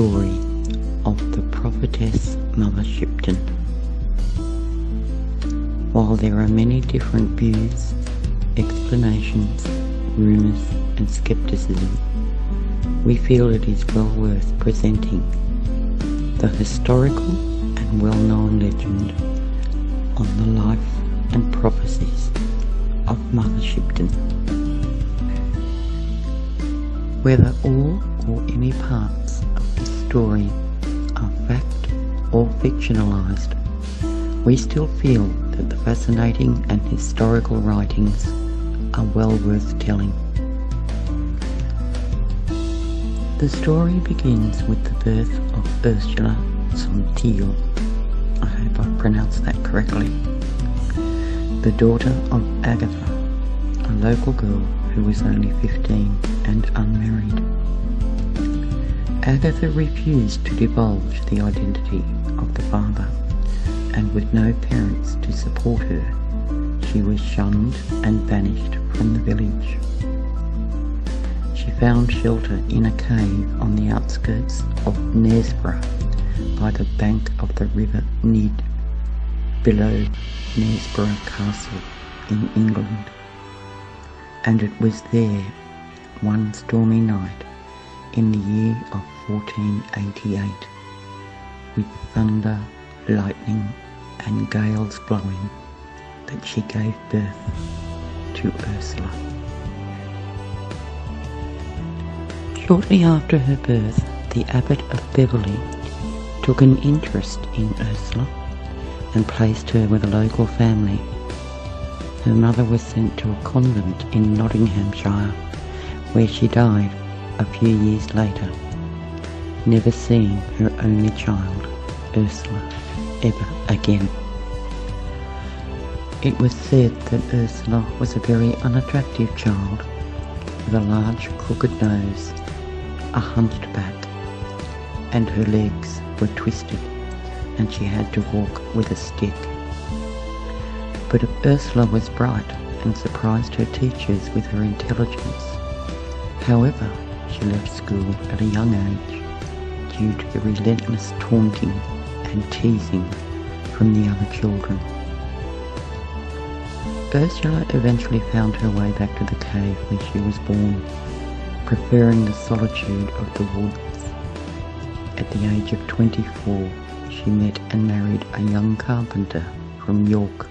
Story of the prophetess Mother Shipton. While there are many different views, explanations, rumours and scepticism, we feel it is well worth presenting the historical and well-known legend on the life and prophecies of Mother Shipton. Whether all or any the story are fact or fictionalized, we still feel that the fascinating and historical writings are well worth telling. The story begins with the birth of Ursula Sontio. I hope I pronounced that correctly. The daughter of Agatha, a local girl who was only 15 and unmarried. Agatha refused to divulge the identity of the father, and with no parents to support her, she was shunned and banished from the village. She found shelter in a cave on the outskirts of Knaresborough by the bank of the river Nidd, below Knaresborough Castle in England. And it was there, one stormy night, in the year of 1488, with thunder, lightning, and gales blowing, that she gave birth to Ursula. Shortly after her birth, the Abbot of Beverley took an interest in Ursula and placed her with a local family. Her mother was sent to a convent in Nottinghamshire, where she died a few years later, never seeing her only child, Ursula, ever again. It was said that Ursula was a very unattractive child, with a large crooked nose, a hunched back, and her legs were twisted, and she had to walk with a stick. But Ursula was bright and surprised her teachers with her intelligence. However, she left school at a young age due to the relentless taunting and teasing from the other children. Ursula eventually found her way back to the cave where she was born, preferring the solitude of the woods. At the age of 24, she met and married a young carpenter from York,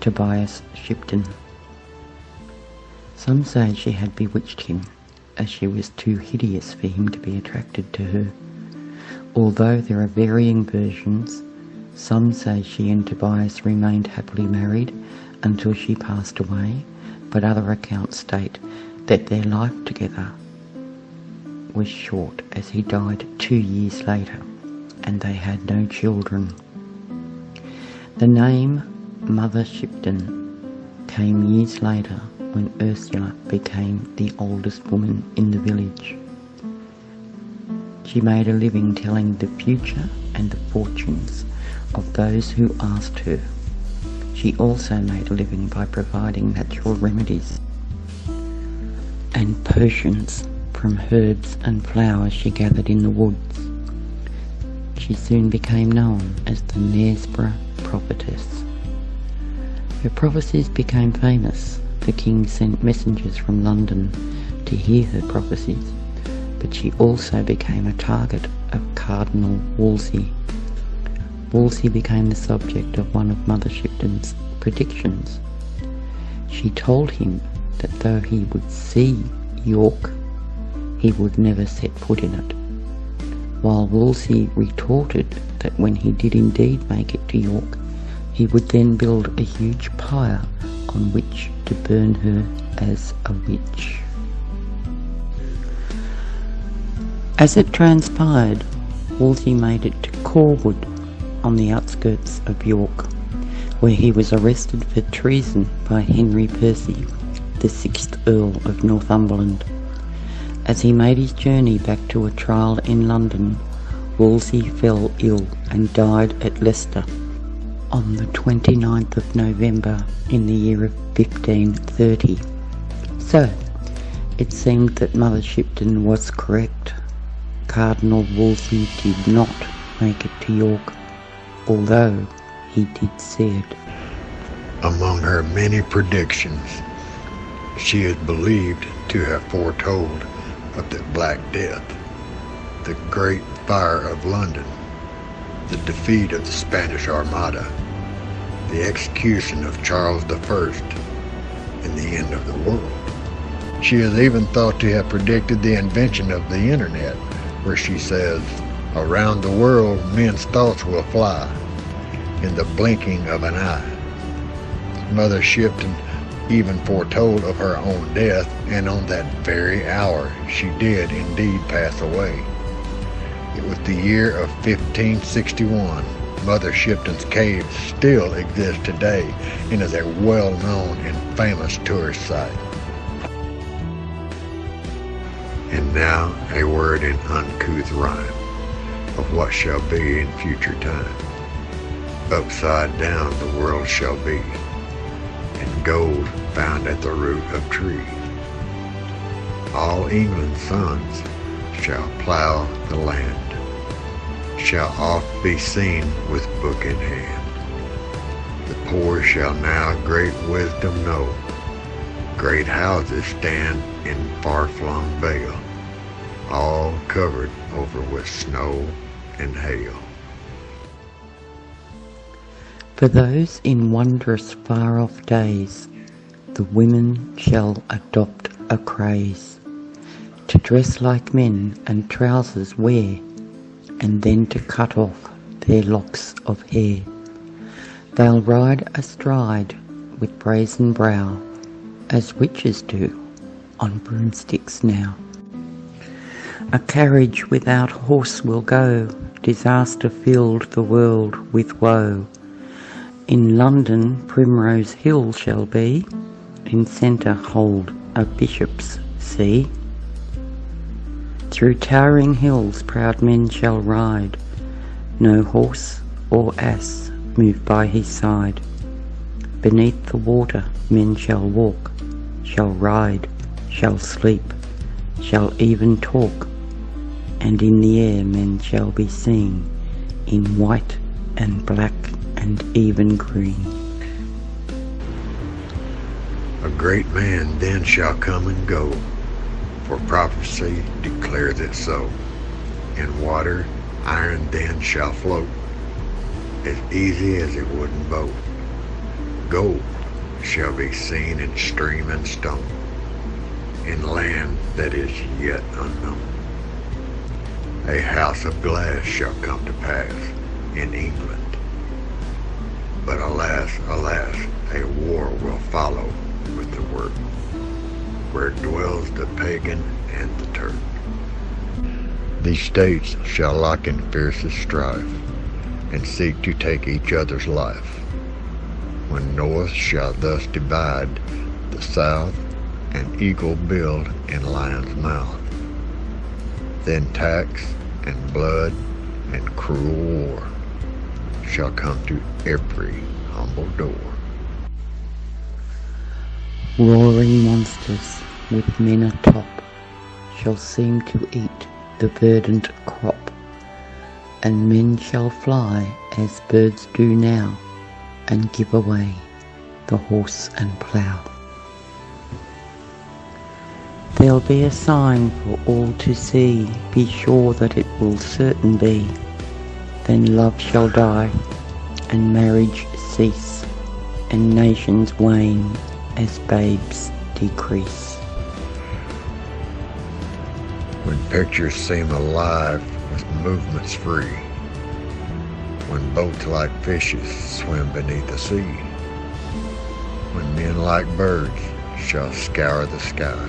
Tobias Shipton. Some say she had bewitched him, as she was too hideous for him to be attracted to her. Although there are varying versions, some say she and Tobias remained happily married until she passed away, but other accounts state that their life together was short as he died two years later and they had no children. The name Mother Shipton came years later when Ursula became the oldest woman in the village. She made a living telling the future and the fortunes of those who asked her. She also made a living by providing natural remedies and potions from herbs and flowers she gathered in the woods. She soon became known as the Knaresborough Prophetess. Her prophecies became famous. The king sent messengers from London to hear her prophecies, but she also became a target of Cardinal Wolsey. Wolsey became the subject of one of Mother Shipton's predictions. She told him that though he would see York, he would never set foot in it, while Wolsey retorted that when he did indeed make it to York, he would then build a huge pyre on which to burn her as a witch. As it transpired, Wolsey made it to Cawood on the outskirts of York, where he was arrested for treason by Henry Percy, the sixth Earl of Northumberland. As he made his journey back to a trial in London, Wolsey fell ill and died at Leicester on the 29th of November in the year of 1530. So, it seemed that Mother Shipton was correct. Cardinal Wolsey did not make it to York, although he did see it. Among her many predictions, she is believed to have foretold of the Black Death, the Great Fire of London, the defeat of the Spanish Armada, the execution of Charles I, and the end of the world. She is even thought to have predicted the invention of the internet, where she says, Around the world, men's thoughts will fly in the blinking of an eye. Mother Shipton even foretold of her own death, and on that very hour she did indeed pass away. It was the year of 1561. Mother Shipton's cave still exists today and is a well-known and famous tourist site. And now a word in uncouth rhyme of what shall be in future time. Upside down the world shall be, and gold found at the root of trees. All England's sons shall plough the land, shall oft be seen with book in hand. The poor shall now great wisdom know. Great houses stand in far-flung vale, all covered over with snow and hail. For those in wondrous far-off days, the women shall adopt a craze to dress like men and trousers wear, and then to cut off their locks of hair. They'll ride astride with brazen brow, as witches do on broomsticks now. A carriage without horse will go, disaster filled the world with woe. In London Primrose Hill shall be, in centre hold a bishop's see. Through towering hills proud men shall ride, no horse or ass move by his side. Beneath the water men shall walk, shall ride, shall sleep, shall even talk, and in the air men shall be seen, in white and black and even green. A great man then shall come and go, for prophecy declares it so. In water, iron then shall float, as easy as a wooden boat. Gold shall be seen in stream and stone, in land that is yet unknown. A house of glass shall come to pass in England. But alas, alas, a war will follow with the work, where dwells the pagan and the Turk. These states shall lock in fiercest strife, and seek to take each other's life. When North shall thus divide the South, and eagle build in lion's mouth. Then tax and blood and cruel war shall come to every humble door. Roaring monsters with men atop shall seem to eat the verdant crop, and men shall fly as birds do now, and give away the horse and plough. There'll be a sign for all to see, be sure that it will certain be. Then love shall die, and marriage cease, and nations wane as babes decrease. When pictures seem alive with movements free, when boats like fishes swim beneath the sea, when men like birds shall scour the sky,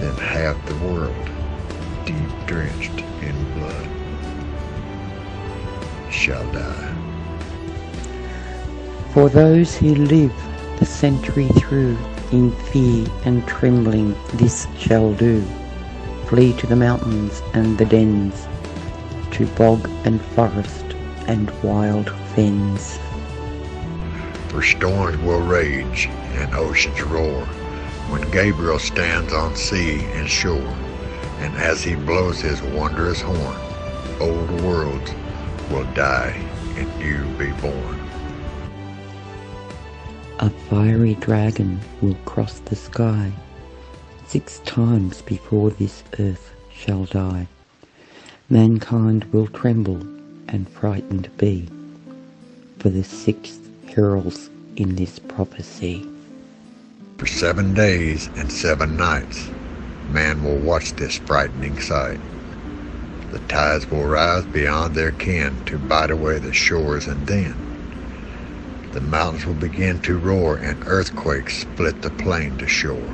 then half the world, deep drenched in blood, shall die. For those who live the century through in fear and trembling this shall do. Flee to the mountains and the dens, to bog and forest and wild fens. For storms will rage and oceans roar when Gabriel stands on sea and shore And as he blows his wondrous horn, old worlds will die and new be born. A fiery dragon will cross the sky six times before this earth shall die. Mankind will tremble and frightened be for the sixth heralds in this prophecy. For seven days and seven nights, man will watch this frightening sight. The tides will rise beyond their ken to bite away the shores, and then the mountains will begin to roar and earthquakes split the plain to shore.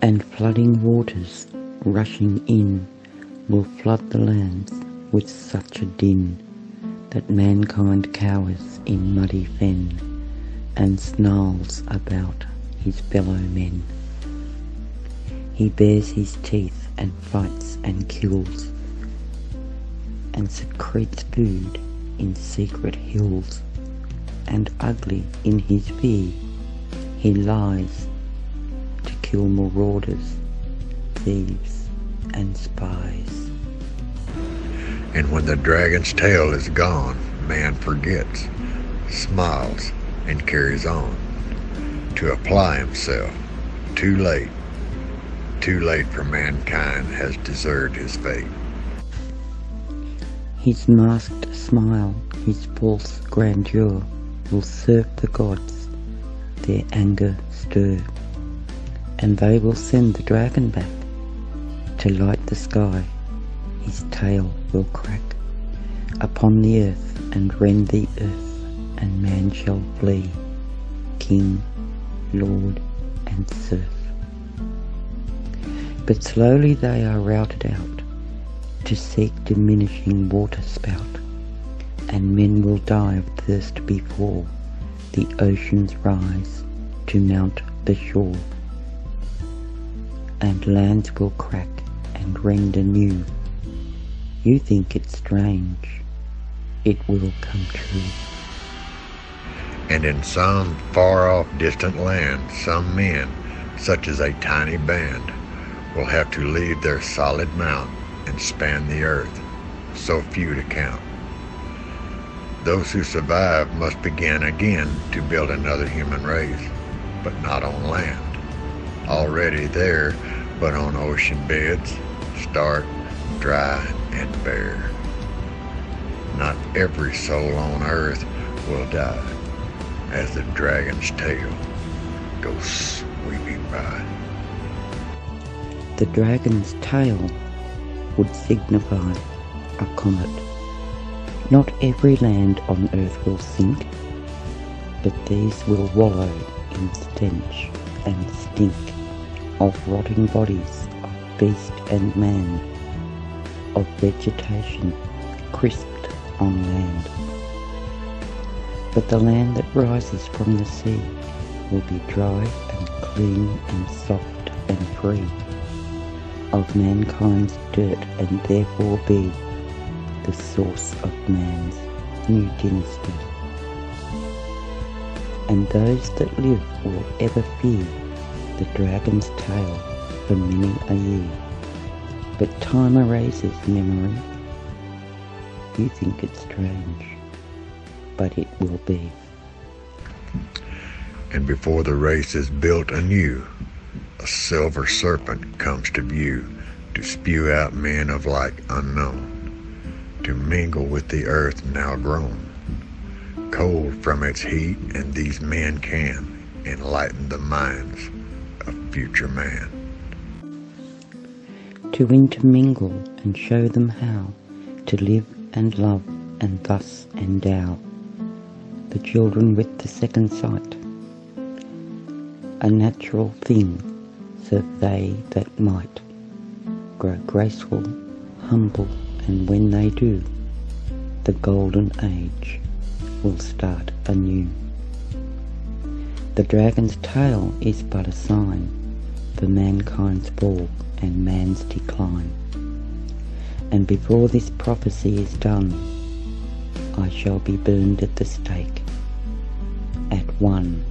And flooding waters rushing in will flood the lands with such a din that mankind cowers in muddy fen and snarls about his fellow men. He bares his teeth and fights and kills and secretes food in secret hills and ugly in his fear he lies to kill marauders, thieves and spies. And when the dragon's tail is gone, man forgets, smiles, and carries on to apply himself. Too late, too late for mankind has deserved his fate. His masked smile, his false grandeur will serve the gods, their anger stir, and they will send the dragon back to light the sky his tail will crack upon the earth and rend the earth, and man shall flee, king, lord, and serf. But slowly they are routed out to seek diminishing water spout, and men will die of thirst before the oceans rise to mount the shore, and lands will crack and rend anew you think it strange, it will come true. And in some far off distant land, some men, such as a tiny band, will have to leave their solid mount and span the earth, so few to count. Those who survive must begin again to build another human race, but not on land. Already there, but on ocean beds, stark, dry, and bare. Not every soul on earth will die as the dragon's tail goes sweeping by. The dragon's tail would signify a comet. Not every land on earth will sink, but these will wallow in stench and stink of rotting bodies beast and man of vegetation crisped on land. But the land that rises from the sea will be dry and clean and soft and free of mankind's dirt and therefore be the source of man's new dynasty. And those that live will ever fear the dragon's tail for many a year. But time erases memory. You think it's strange, but it will be. And before the race is built anew, a silver serpent comes to view to spew out men of like unknown, to mingle with the earth now grown, cold from its heat, and these men can enlighten the minds of future man to intermingle and show them how to live and love and thus endow the children with the second sight. A natural thing serve they that might grow graceful, humble, and when they do, the golden age will start anew. The dragon's tail is but a sign for mankind's fall and man's decline. And before this prophecy is done, I shall be burned at the stake. At one,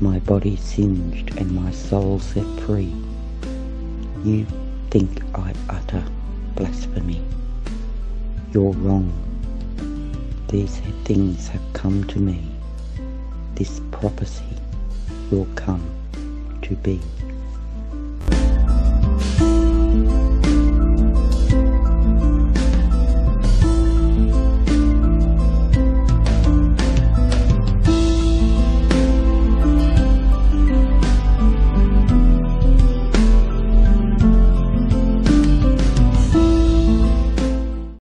my body singed and my soul set free. You think I utter blasphemy. You're wrong. These things have come to me. This prophecy will come to be.